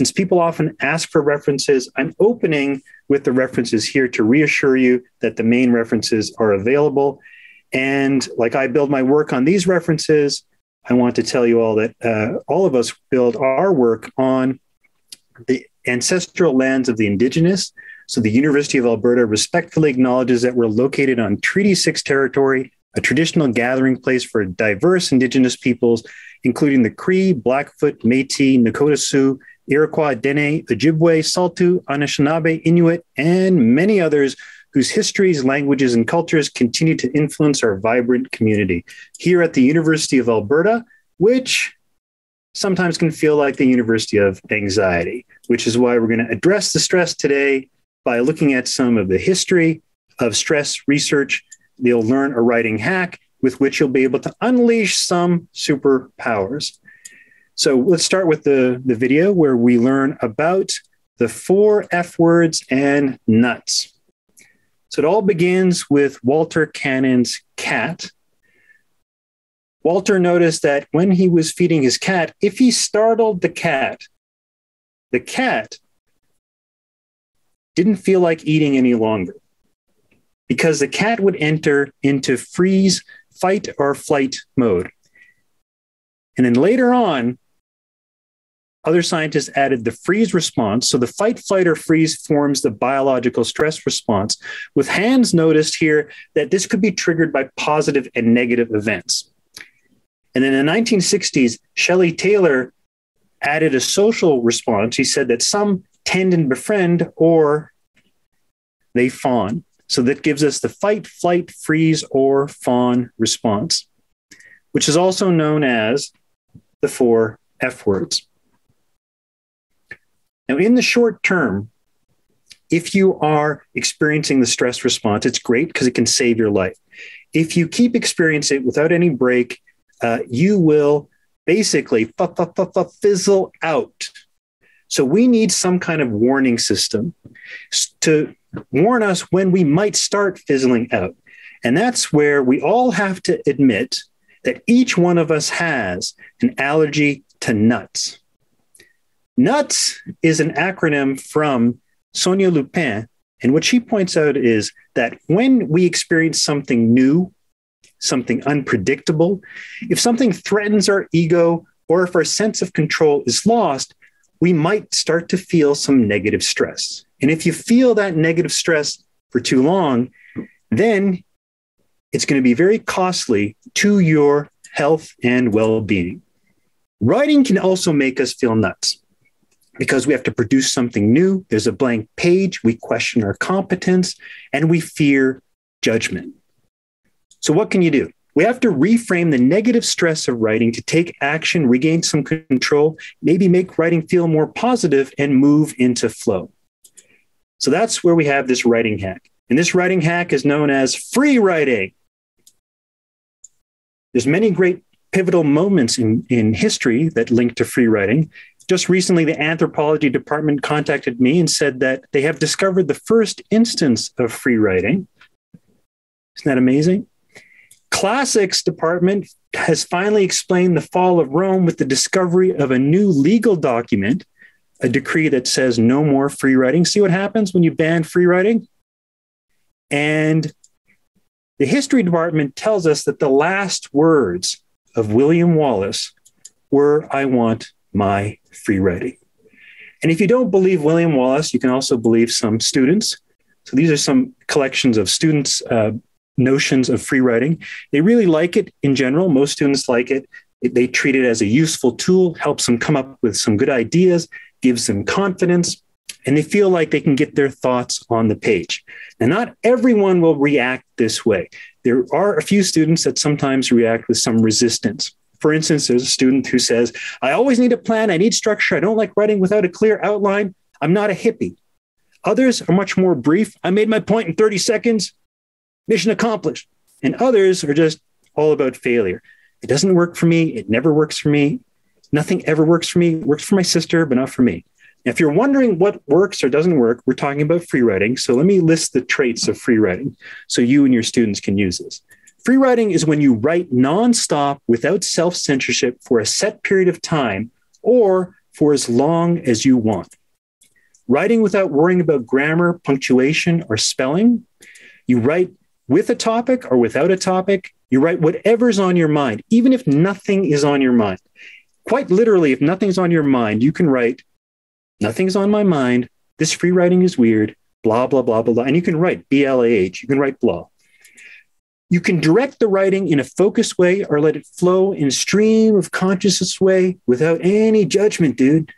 Since people often ask for references, I'm opening with the references here to reassure you that the main references are available. And like I build my work on these references, I want to tell you all that uh, all of us build our work on the ancestral lands of the indigenous. So the University of Alberta respectfully acknowledges that we're located on Treaty 6 territory, a traditional gathering place for diverse indigenous peoples, including the Cree, Blackfoot, Metis, Nakota Sioux, Iroquois, Dene, Ojibwe, Saulteaux, Anishinaabe, Inuit, and many others whose histories, languages, and cultures continue to influence our vibrant community. Here at the University of Alberta, which sometimes can feel like the University of Anxiety, which is why we're going to address the stress today by looking at some of the history of stress research. You'll learn a writing hack with which you'll be able to unleash some superpowers. So let's start with the, the video where we learn about the four F words and nuts. So it all begins with Walter Cannon's cat. Walter noticed that when he was feeding his cat, if he startled the cat, the cat didn't feel like eating any longer because the cat would enter into freeze, fight, or flight mode. And then later on, other scientists added the freeze response. So the fight, flight, or freeze forms the biological stress response, with Hans noticed here that this could be triggered by positive and negative events. And then in the 1960s, Shelley Taylor added a social response. He said that some tend and befriend or they fawn. So that gives us the fight, flight, freeze, or fawn response, which is also known as the four F words. Now, in the short term, if you are experiencing the stress response, it's great because it can save your life. If you keep experiencing it without any break, uh, you will basically f- f- f- fizzle out. So we need some kind of warning system to warn us when we might start fizzling out. And that's where we all have to admit that each one of us has an allergy to nuts. NUTS is an acronym from Sonia Lupien. And what she points out is that when we experience something new, something unpredictable, if something threatens our ego or if our sense of control is lost, we might start to feel some negative stress. And if you feel that negative stress for too long, then it's going to be very costly to your health and well being. Writing can also make us feel nuts because we have to produce something new. There's a blank page. We question our competence and we fear judgment. So, what can you do? We have to reframe the negative stress of writing to take action, regain some control, maybe make writing feel more positive and move into flow. So, that's where we have this writing hack. And this writing hack is known as free writing. There's many great pivotal moments in, in history that link to free writing just recently, the anthropology department contacted me and said that they have discovered the first instance of free writing. Isn't that amazing? Classics department has finally explained the fall of Rome with the discovery of a new legal document, a decree that says no more free writing. See what happens when you ban free writing? And the history department tells us that the last words of William Wallace were, I want my free writing. And if you don't believe William Wallace, you can also believe some students. So these are some collections of students' uh, notions of free writing. They really like it in general. Most students like it. They treat it as a useful tool, helps them come up with some good ideas, gives them confidence, and they feel like they can get their thoughts on the page. Now, not everyone will react this way. There are a few students that sometimes react with some resistance. For instance, there's a student who says, I always need a plan, I need structure, I don't like writing without a clear outline. I'm not a hippie. Others are much more brief. I made my point in 30 seconds, mission accomplished. And others are just all about failure. It doesn't work for me. It never works for me. Nothing ever works for me. It works for my sister, but not for me. If you're wondering what works or doesn't work, we're talking about free writing. So let me list the traits of free writing so you and your students can use this. Free writing is when you write nonstop without self censorship for a set period of time or for as long as you want. Writing without worrying about grammar, punctuation, or spelling. You write with a topic or without a topic. You write whatever's on your mind, even if nothing is on your mind. Quite literally, if nothing's on your mind, you can write Nothing's on my mind. This free writing is weird. Blah, blah, blah, blah, blah. And you can write B L A H. You can write blah. You can direct the writing in a focused way or let it flow in stream of consciousness way without any judgment, dude.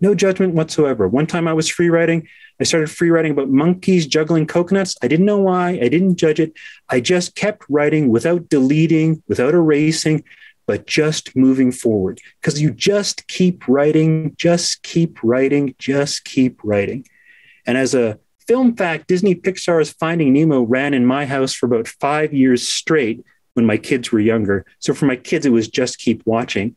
No judgment whatsoever. One time I was free writing. I started free writing about monkeys juggling coconuts. I didn't know why. I didn't judge it. I just kept writing without deleting, without erasing but just moving forward because you just keep writing, just keep writing, just keep writing. And as a film fact, Disney Pixar's Finding Nemo ran in my house for about five years straight when my kids were younger. So for my kids, it was just keep watching.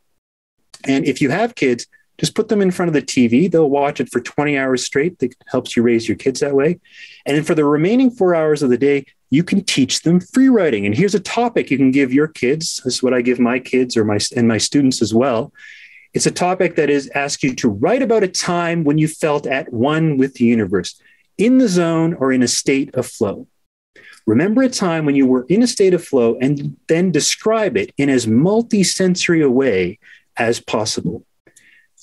And if you have kids, just put them in front of the TV. They'll watch it for 20 hours straight. That helps you raise your kids that way. And then for the remaining four hours of the day, you can teach them free writing. And here's a topic you can give your kids. This is what I give my kids or my and my students as well. It's a topic that is ask you to write about a time when you felt at one with the universe, in the zone or in a state of flow. Remember a time when you were in a state of flow and then describe it in as multi-sensory a way as possible.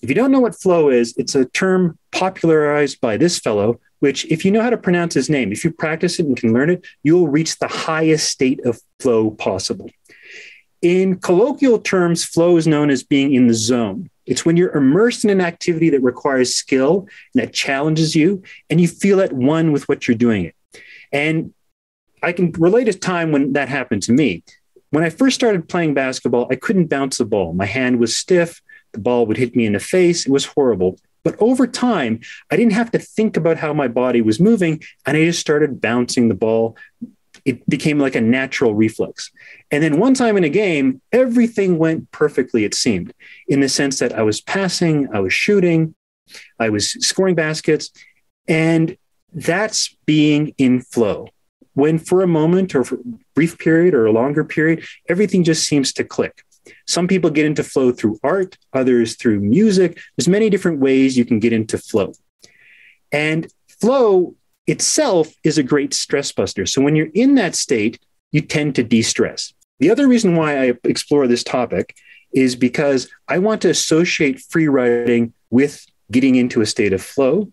If you don't know what flow is, it's a term popularized by this fellow, which, if you know how to pronounce his name, if you practice it and can learn it, you'll reach the highest state of flow possible. In colloquial terms, flow is known as being in the zone. It's when you're immersed in an activity that requires skill and that challenges you, and you feel at one with what you're doing it. And I can relate a time when that happened to me. When I first started playing basketball, I couldn't bounce the ball. My hand was stiff. The ball would hit me in the face. It was horrible. But over time, I didn't have to think about how my body was moving, and I just started bouncing the ball. It became like a natural reflex. And then one time in a game, everything went perfectly, it seemed, in the sense that I was passing, I was shooting, I was scoring baskets. And that's being in flow. When for a moment or for a brief period or a longer period, everything just seems to click. Some people get into flow through art, others through music. There's many different ways you can get into flow. And flow itself is a great stress buster. So when you're in that state, you tend to de stress. The other reason why I explore this topic is because I want to associate free writing with getting into a state of flow.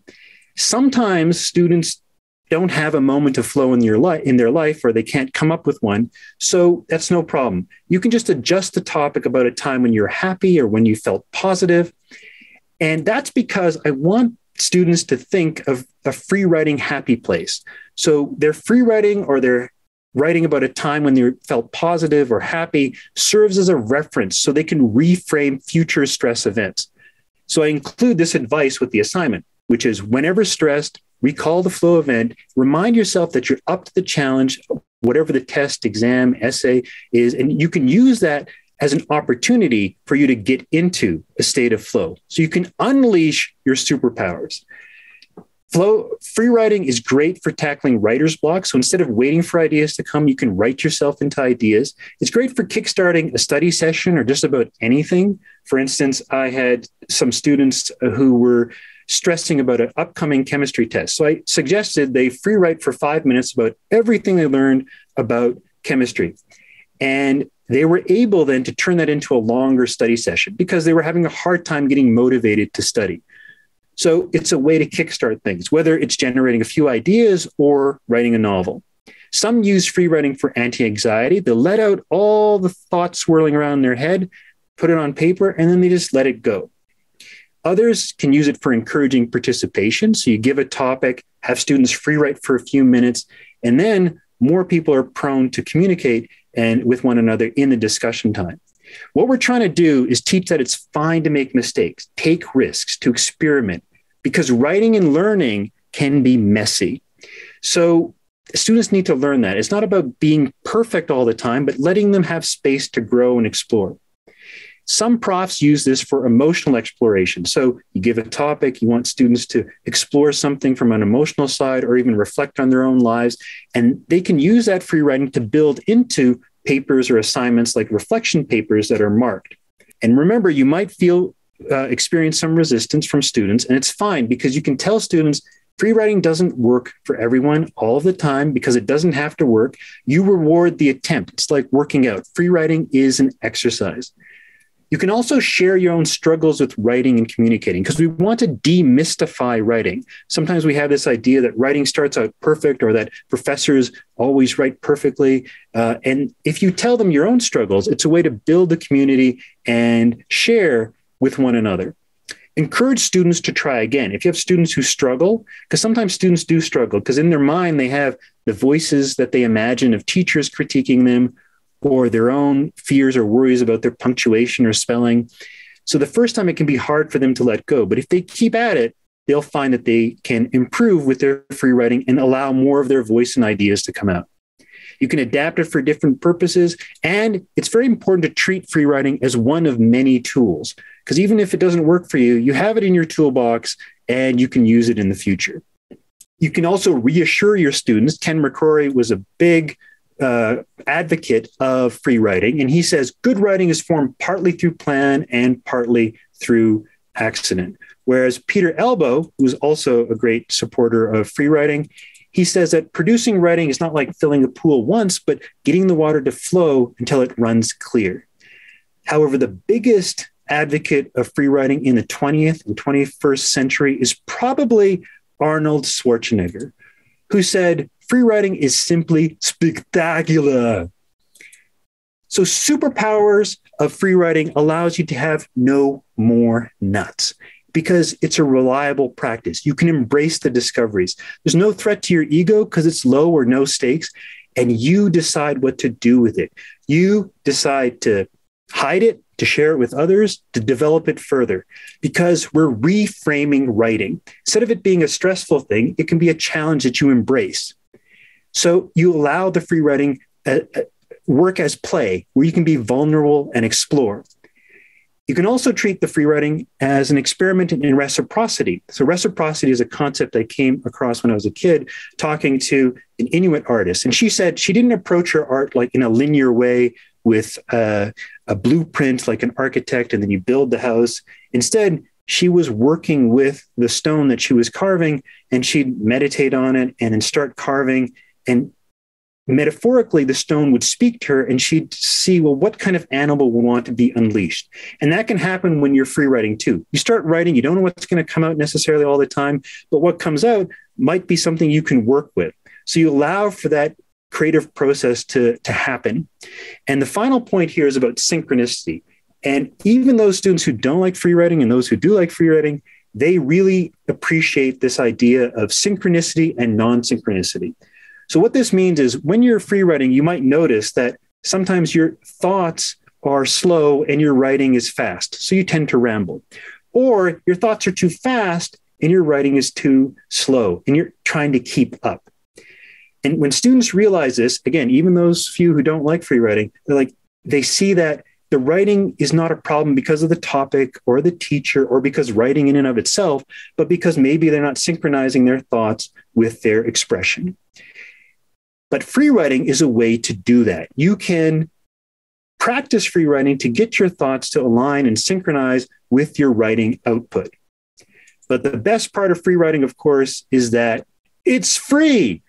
Sometimes students don't have a moment of flow in your life in their life or they can't come up with one so that's no problem. You can just adjust the topic about a time when you're happy or when you felt positive. And that's because i want students to think of a free writing happy place. So their free writing or their writing about a time when they felt positive or happy serves as a reference so they can reframe future stress events. So i include this advice with the assignment which is whenever stressed recall the flow event, remind yourself that you're up to the challenge, whatever the test, exam, essay is, and you can use that as an opportunity for you to get into a state of flow. So you can unleash your superpowers. Flow free writing is great for tackling writer's block. So instead of waiting for ideas to come, you can write yourself into ideas. It's great for kickstarting a study session or just about anything. For instance, I had some students who were stressing about an upcoming chemistry test. So I suggested they free write for five minutes about everything they learned about chemistry. And they were able then to turn that into a longer study session because they were having a hard time getting motivated to study. So it's a way to kickstart things, whether it's generating a few ideas or writing a novel. Some use free writing for anti anxiety. They let out all the thoughts swirling around in their head, put it on paper, and then they just let it go. Others can use it for encouraging participation. So you give a topic, have students free write for a few minutes, and then more people are prone to communicate and with one another in the discussion time. What we're trying to do is teach that it's fine to make mistakes, take risks, to experiment, because writing and learning can be messy. So students need to learn that. It's not about being perfect all the time, but letting them have space to grow and explore. Some profs use this for emotional exploration. So you give a topic, you want students to explore something from an emotional side or even reflect on their own lives. And they can use that free writing to build into papers or assignments like reflection papers that are marked. And remember, you might feel uh, experience some resistance from students, and it's fine because you can tell students free writing doesn't work for everyone all of the time because it doesn't have to work. You reward the attempt. It's like working out. Free writing is an exercise. You can also share your own struggles with writing and communicating because we want to demystify writing. Sometimes we have this idea that writing starts out perfect or that professors always write perfectly. Uh, and if you tell them your own struggles, it's a way to build a community and share with one another. Encourage students to try again. If you have students who struggle, because sometimes students do struggle, because in their mind they have the voices that they imagine of teachers critiquing them or their own fears or worries about their punctuation or spelling. So the first time it can be hard for them to let go. But if they keep at it, they'll find that they can improve with their free writing and allow more of their voice and ideas to come out. You can adapt it for different purposes. And it's very important to treat free writing as one of many tools, because even if it doesn't work for you, you have it in your toolbox and you can use it in the future. You can also reassure your students. Ken Macrorie was a big uh, advocate of free writing, and he says good writing is formed partly through plan and partly through accident. Whereas Peter Elbow, who's also a great supporter of free writing, he says that producing writing is not like filling a pool once, but getting the water to flow until it runs clear. However, the biggest advocate of free writing in the 20th and 21st century is probably Arnold Schwarzenegger, who said, Free writing is simply spectacular. So, superpowers of free writing allows you to have no more nuts because it's a reliable practice. You can embrace the discoveries. There's no threat to your ego because it's low or no stakes, and you decide what to do with it. You decide to hide it, to share it with others, to develop it further, because we're reframing writing. Instead of it being a stressful thing, it can be a challenge that you embrace. So you allow the free writing uh, uh work as play, where you can be vulnerable and explore. You can also treat the free writing as an experiment in reciprocity. So, reciprocity is a concept I came across when I was a kid talking to an Inuit artist. And she said she didn't approach her art like in a linear way with uh, a blueprint like an architect, and then you build the house. Instead, she was working with the stone that she was carving, and she'd meditate on it and then start carving. And metaphorically, the stone would speak to her and she'd see, well, what kind of animal will want to be unleashed? And that can happen when you're free writing too. You start writing, you don't know what's going to come out necessarily all the time, but what comes out might be something you can work with. So you allow for that creative process to, to happen. And the final point here is about synchronicity. And even those students who don't like free writing and those who do like free writing, they really appreciate this idea of synchronicity and non synchronicity. So, what this means is when you're free writing, you might notice that sometimes your thoughts are slow and your writing is fast. So, you tend to ramble. Or your thoughts are too fast and your writing is too slow and you're trying to keep up. And when students realize this, again, even those few who don't like free writing, they're like, they see that the writing is not a problem because of the topic or the teacher or because writing in and of itself, but because maybe they're not synchronizing their thoughts with their expression. But free writing is a way to do that. You can practice free writing to get your thoughts to align and synchronize with your writing output. But the best part of free writing, of course, is that it's free.